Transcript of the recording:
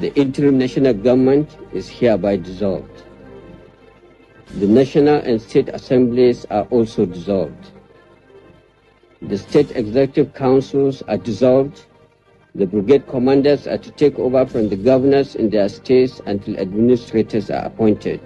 The interim national government is hereby dissolved. The national and state assemblies are also dissolved. The state executive councils are dissolved. The brigade commanders are to take over from the governors in their states until administrators are appointed.